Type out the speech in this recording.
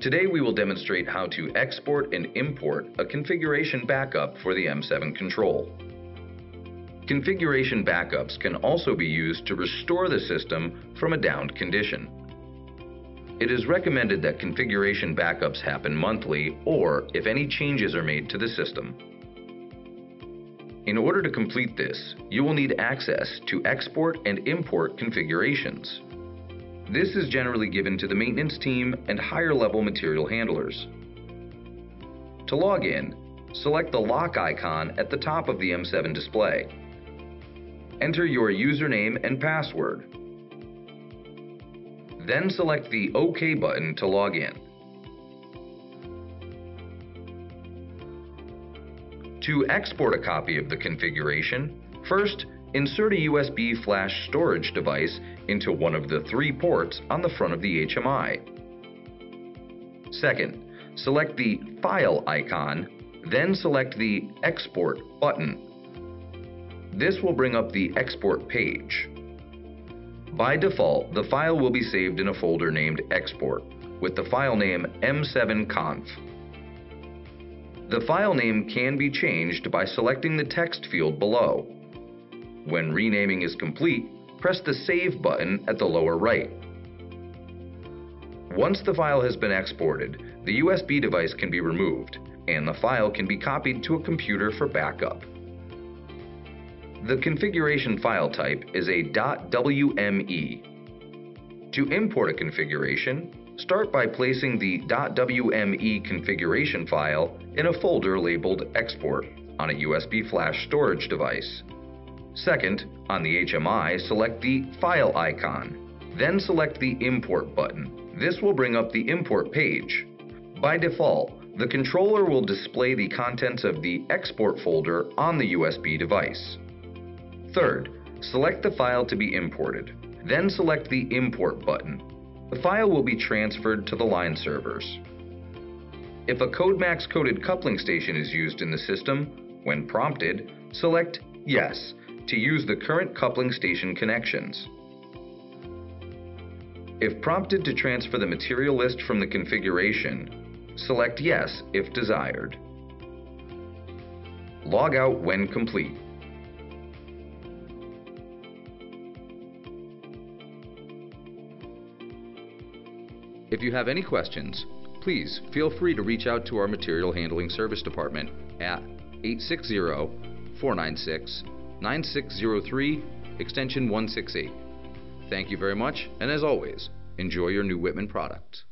Today we will demonstrate how to export and import a configuration backup for the M7 control. Configuration backups can also be used to restore the system from a downed condition. It is recommended that configuration backups happen monthly or if any changes are made to the system. In order to complete this, you will need access to export and import configurations. This is generally given to the maintenance team and higher level material handlers. To log in, select the lock icon at the top of the M7 display. Enter your username and password. Then select the OK button to log in. To export a copy of the configuration, first Insert a USB flash storage device into one of the three ports on the front of the HMI. Second, select the File icon, then select the Export button. This will bring up the export page. By default, the file will be saved in a folder named Export, with the file name m7conf. The file name can be changed by selecting the text field below. When renaming is complete, press the Save button at the lower right. Once the file has been exported, the USB device can be removed, and the file can be copied to a computer for backup. The configuration file type is a .wme. To import a configuration, start by placing the .wme configuration file in a folder labeled Export on a USB flash storage device. Second, on the HMI, select the File icon. Then select the Import button. This will bring up the import page. By default, the controller will display the contents of the Export folder on the USB device. Third, select the file to be imported. Then select the Import button. The file will be transferred to the line servers. If a CodeMax coded coupling station is used in the system, when prompted, select Yes to use the current coupling station connections. If prompted to transfer the material list from the configuration, select Yes if desired. Log out when complete. If you have any questions, please feel free to reach out to our Material Handling Service Department at 860 496 9603, extension 168. Thank you very much, and as always, enjoy your new Wittmann product.